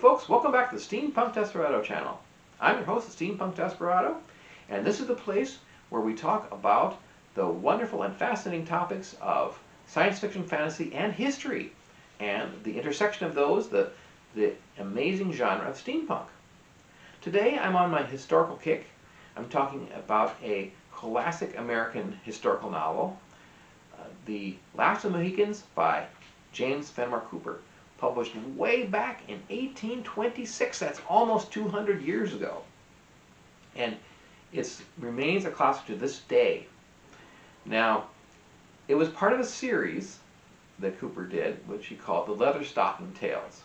folks, welcome back to the Steampunk Desperado channel. I'm your host, the Steampunk Desperado, and this is the place where we talk about the wonderful and fascinating topics of science fiction, fantasy, and history, and the intersection of those, the, the amazing genre of steampunk. Today I'm on my historical kick. I'm talking about a classic American historical novel, uh, The Last of the Mohicans by James Fenimore Cooper published way back in 1826. That's almost 200 years ago. And it remains a classic to this day. Now, it was part of a series that Cooper did, which he called the Leatherstocking Tales,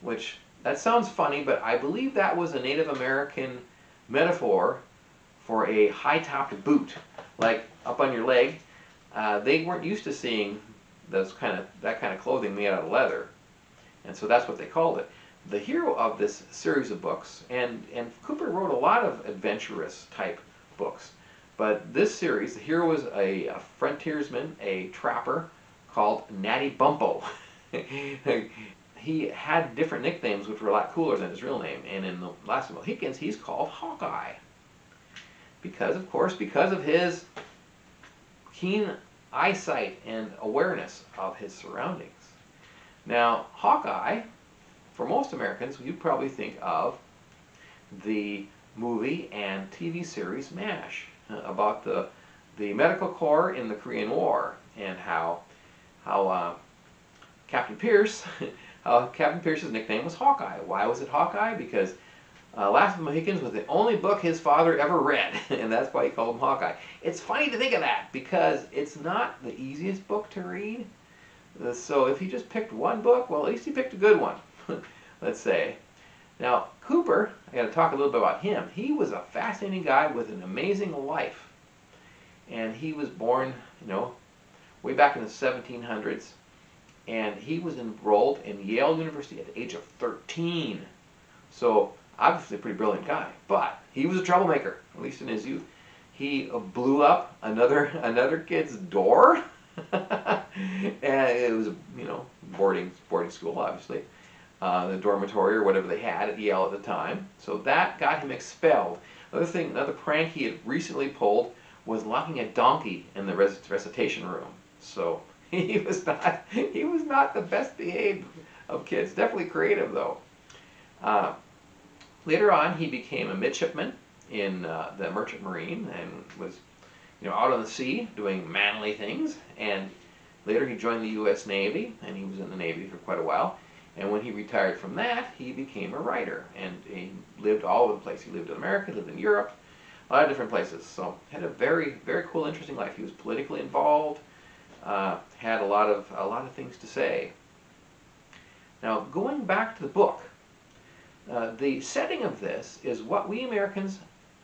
which that sounds funny, but I believe that was a Native American metaphor for a high-topped boot, like up on your leg. Uh, they weren't used to seeing those kind of that kind of clothing made out of leather. And so that's what they called it. The hero of this series of books, and, and Cooper wrote a lot of adventurous type books, but this series, the hero was a, a frontiersman, a trapper called Natty Bumppo. he had different nicknames which were a lot cooler than his real name, and in the Last of Mohicans, he's called Hawkeye. Because, of course, because of his keen eyesight and awareness of his surroundings. Now, Hawkeye, for most Americans, you'd probably think of the movie and TV series MASH uh, about the the medical corps in the Korean War and how how uh, Captain Pierce, how Captain Pierce's nickname was Hawkeye. Why was it Hawkeye? Because uh, Last of the Mohicans was the only book his father ever read, and that's why he called him Hawkeye. It's funny to think of that because it's not the easiest book to read. Uh, so if he just picked one book, well, at least he picked a good one, let's say. Now, Cooper, I got to talk a little bit about him. He was a fascinating guy with an amazing life. And he was born, you know, way back in the 1700s. And he was enrolled in Yale University at the age of 13. So, obviously a pretty brilliant guy. But he was a troublemaker, at least in his youth. He blew up another another kid's door and it was, you know, boarding boarding school, obviously, uh, the dormitory or whatever they had at Yale at the time. So that got him expelled. Another thing, another prank he had recently pulled was locking a donkey in the recitation room. So he was not he was not the best behaved of kids. Definitely creative though. Uh, later on, he became a midshipman in uh, the Merchant Marine and was you know, out on the sea doing manly things. And later he joined the U.S. Navy, and he was in the Navy for quite a while. And when he retired from that, he became a writer, and he lived all over the place. He lived in America, lived in Europe, a lot of different places. So had a very, very cool, interesting life. He was politically involved, uh, had a lot of a lot of things to say. Now, going back to the book, uh, the setting of this is what we Americans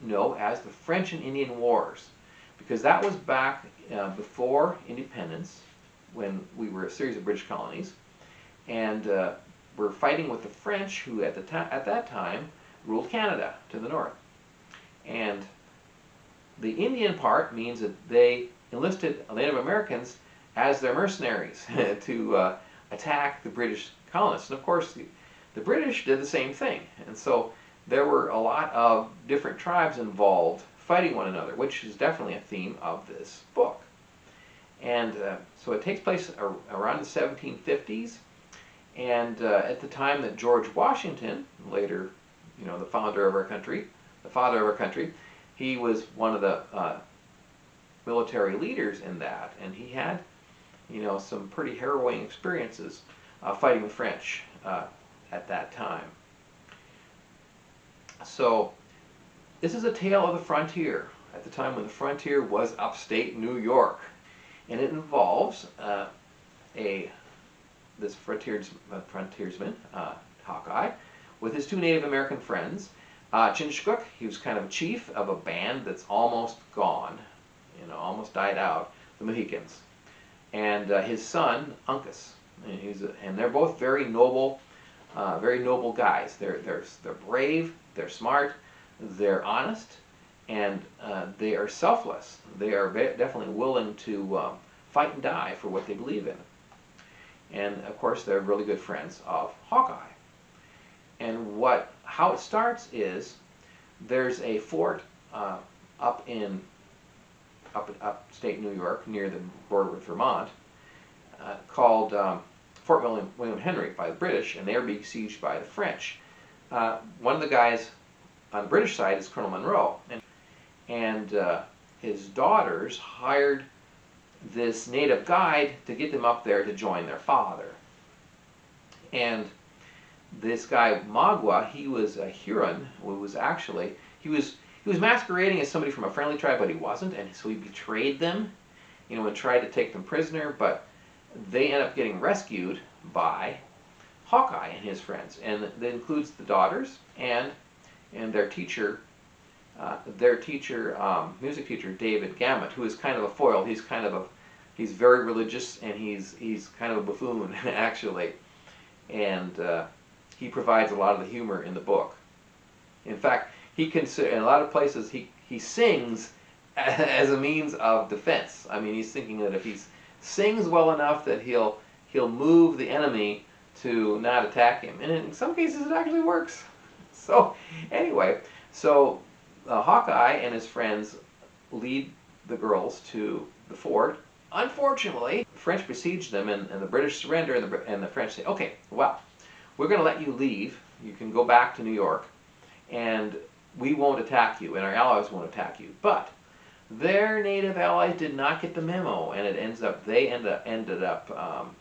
know as the French and Indian Wars because that was back uh, before independence when we were a series of British colonies and uh, we're fighting with the French who at, the at that time ruled Canada to the north. And the Indian part means that they enlisted Native Americans as their mercenaries to uh, attack the British colonists. And of course, the, the British did the same thing. And so there were a lot of different tribes involved fighting one another, which is definitely a theme of this book. And uh, so it takes place ar around the 1750s, and uh, at the time that George Washington, later, you know, the founder of our country, the father of our country, he was one of the uh, military leaders in that, and he had, you know, some pretty harrowing experiences uh, fighting the French uh, at that time. So this is a tale of the frontier, at the time when the frontier was upstate New York. And it involves uh, a this frontiers, uh, frontiersman, uh, Hawkeye, with his two Native American friends. Uh, Chingachgook, he was kind of chief of a band that's almost gone, you know, almost died out, the Mohicans. And uh, his son, Uncas. And, he's a, and they're both very noble, uh, very noble guys. They're, they're, they're brave, they're smart, they're honest, and uh, they are selfless. They are definitely willing to uh, fight and die for what they believe in. And of course, they're really good friends of Hawkeye. and what how it starts is there's a fort uh, up in up upstate New York near the border with Vermont uh, called um, Fort William, William Henry by the British, and they're besieged by the French. Uh, one of the guys on the British side is Colonel Munro. and, and uh, his daughters hired this native guide to get them up there to join their father. And this guy Magua, he was a Huron, who was actually he was he was masquerading as somebody from a friendly tribe, but he wasn't, and so he betrayed them, you know, and tried to take them prisoner. But they end up getting rescued by Hawkeye and his friends, and that includes the daughters and and their teacher, uh, their teacher, um, music teacher David Gamut, who is kind of a foil. He's kind of a he's very religious and he's he's kind of a buffoon actually, and uh, he provides a lot of the humor in the book. In fact, he consider in a lot of places he he sings as a means of defense. I mean, he's thinking that if he sings well enough that he'll he'll move the enemy to not attack him, and in some cases it actually works. So anyway, so uh, Hawkeye and his friends lead the girls to the fort. Unfortunately, the French besiege them, and, and the British surrender, and the, and the French say, "Okay, well, we're going to let you leave. You can go back to New York, and we won't attack you, and our allies won't attack you. But their native allies did not get the memo, and it ends up they end up, ended up, um,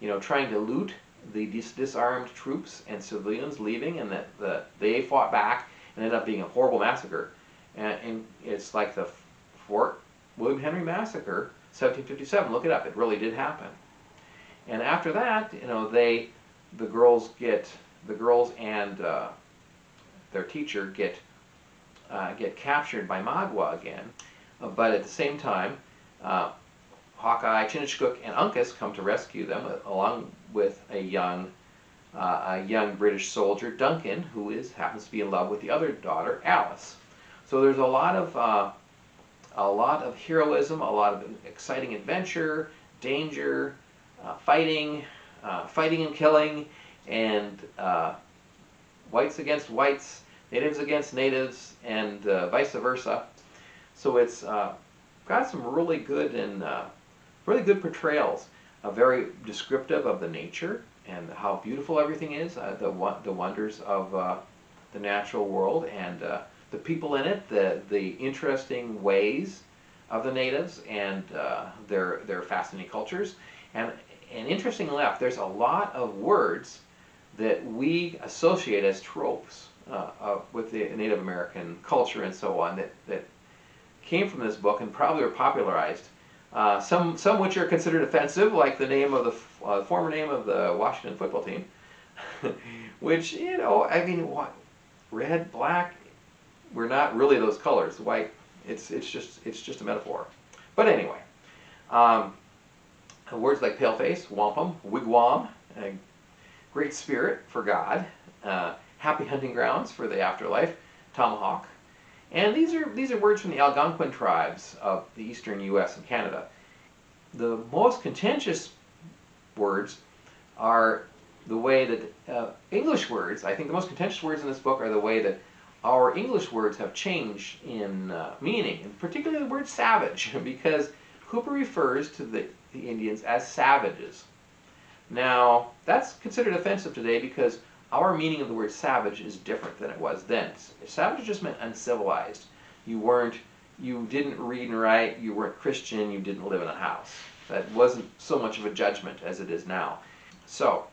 you know, trying to loot the dis disarmed troops and civilians leaving, and that the, they fought back and ended up being a horrible massacre. And, and it's like the Fort William Henry massacre, 1757. Look it up; it really did happen. And after that, you know, they the girls get the girls and uh, their teacher get uh, get captured by Magua again. Uh, but at the same time, uh, Hawkeye, Chingachgook, and Uncas come to rescue them, uh, along with a young uh, a young British soldier, Duncan, who is happens to be in love with the other daughter, Alice. So there's a lot of a lot of heroism, a lot of exciting adventure, danger, fighting, uh, fighting and killing, and uh, whites against whites, natives against natives, and uh, vice versa. So it's uh, got some really good and uh, really good portrayals, very descriptive of the nature and how beautiful everything is, uh, the the wonders of the natural world, and the people in it, the the interesting ways of the natives and their their fascinating cultures, and and interestingly enough, there's a lot of words that we associate as tropes uh, uh, with the Native American culture and so on that, that came from this book and probably were popularized. Uh, some, some which are considered offensive, like the name of the uh, former name of the Washington football team, which you know, I mean, what, red, black, we're not really those colors. White, it's it's just it's just a metaphor. But anyway, um, words like paleface, wampum, wigwam, great spirit for God, uh, happy hunting grounds for the afterlife, tomahawk. And these are, these are words from the Algonquin tribes of the eastern U.S. and Canada. The most contentious words are the way that uh, English words, I think the most contentious words in this book are the way that our English words have changed in uh, meaning, and particularly the word savage, because Cooper refers to the the Indians as savages. Now, that's considered offensive today because our meaning of the word savage is different than it was then. Savage just meant uncivilized. You weren't, you didn't read and write, you weren't Christian, you didn't live in a house. That wasn't so much of a judgment as it is now. So,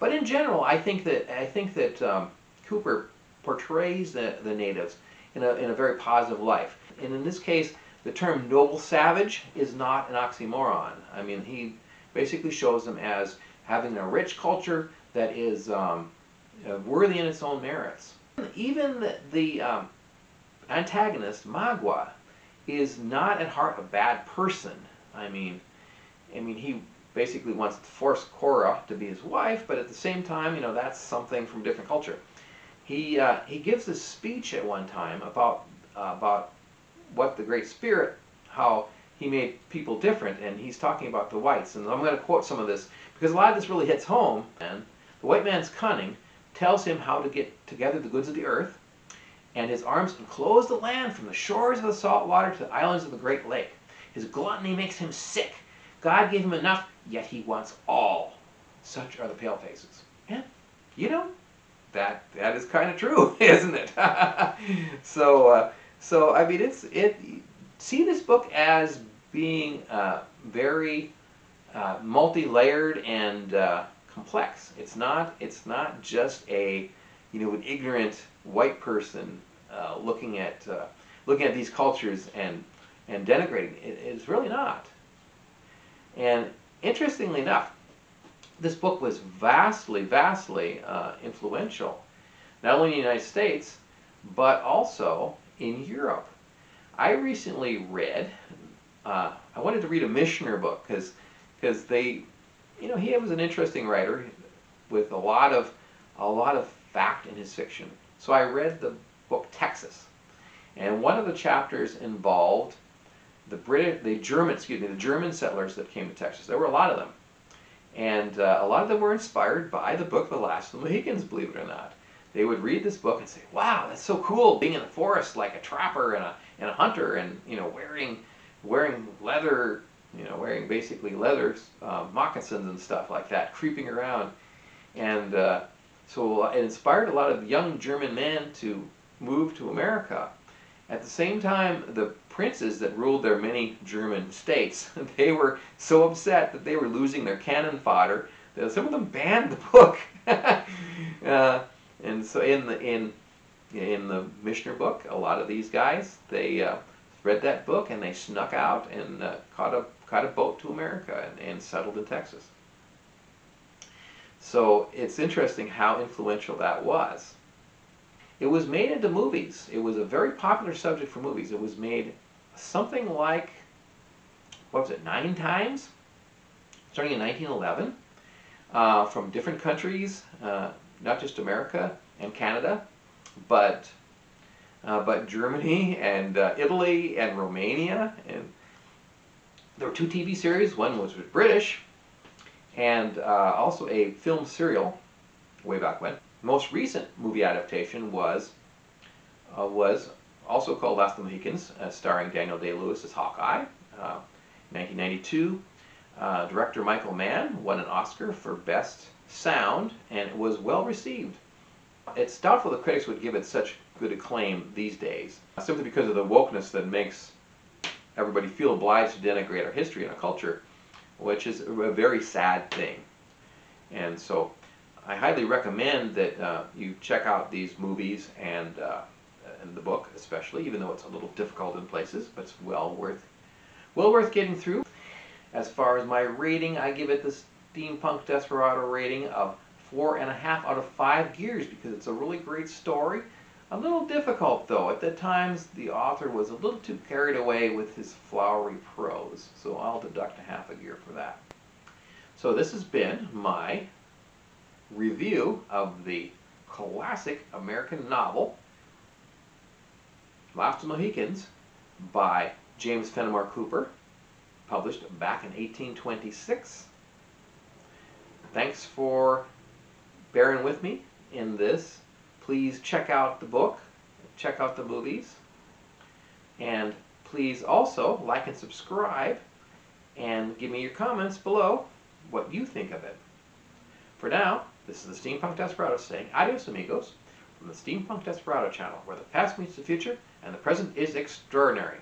but in general, I think that I think that um, Cooper portrays the, the natives in a, in a very positive light. And in this case, the term noble savage is not an oxymoron. I mean, he basically shows them as having a rich culture that is um, uh, worthy in its own merits. Even the, the um, antagonist, Magua, is not at heart a bad person. I mean, I mean, he basically wants to force Cora to be his wife, but at the same time, you know, that's something from a different culture. He uh, he gives a speech at one time about uh, about what the Great Spirit, how he made people different, and he's talking about the whites. And I'm going to quote some of this because a lot of this really hits home. And The white man's cunning tells him how to get together the goods of the earth, and his arms enclose the land from the shores of the salt water to the islands of the great lake. His gluttony makes him sick. God gave him enough, yet he wants all. Such are the pale faces. And, you know, that that is kind of true, isn't it? so, uh, so I mean, it's it. See this book as being uh, very uh, multi-layered and uh, complex. It's not. It's not just a, you know, an ignorant white person uh, looking at uh, looking at these cultures and and denigrating. It, it's really not. And interestingly enough, this book was vastly, vastly uh, influential, not only in the United States, but also in Europe. I recently read, uh, I wanted to read a Michener book because because they, you know, he was an interesting writer with a lot of a lot of fact in his fiction. So I read the book Texas, and one of the chapters involved the British, the German, excuse me, the German settlers that came to Texas. There were a lot of them, and uh, a lot of them were inspired by the book The Last of the Mohicans. Believe it or not, they would read this book and say, "Wow, that's so cool! Being in the forest like a trapper and a and a hunter, and you know, wearing wearing leather, you know, wearing basically leather uh, moccasins and stuff like that, creeping around." And uh, so it inspired a lot of young German men to move to America. At the same time, the princes that ruled their many German states, they were so upset that they were losing their cannon fodder that some of them banned the book. uh, and so in the in in the Michener book, a lot of these guys they uh, read that book and they snuck out and uh, caught a caught a boat to America and, and settled in Texas. So it's interesting how influential that was. It was made into movies. It was a very popular subject for movies. It was made something like, what was it, nine times? Starting in 1911, uh, from different countries, uh, not just America and Canada, but uh, but Germany and uh, Italy and Romania. And there were two TV series. One was British, and uh, also a film serial way back when. most recent movie adaptation was uh, was also called Last of the Mohicans, uh, starring Daniel Day-Lewis as Hawkeye. 1992, uh, uh, director Michael Mann won an Oscar for Best Sound, and it was well received. It's doubtful the critics would give it such good acclaim these days, simply because of the wokeness that makes everybody feel obliged to denigrate our history and our culture which is a very sad thing. And so I highly recommend that uh, you check out these movies and, uh, and the book especially, even though it's a little difficult in places, but it's well worth, well worth getting through. As far as my rating, I give it the Steampunk Desperado rating of four and a half out of five gears because it's a really great story. A little difficult though. At the times, the author was a little too carried away with his flowery prose, so I'll deduct a half a gear for that. So this has been my review of the classic American novel, Last of Mohicans, by James Fenimore Cooper, published back in 1826. Thanks for bearing with me in this please check out the book, check out the movies, and please also like and subscribe and give me your comments below what you think of it. For now, this is the Steampunk Desperado saying adios amigos from the Steampunk Desperado channel where the past meets the future and the present is extraordinary.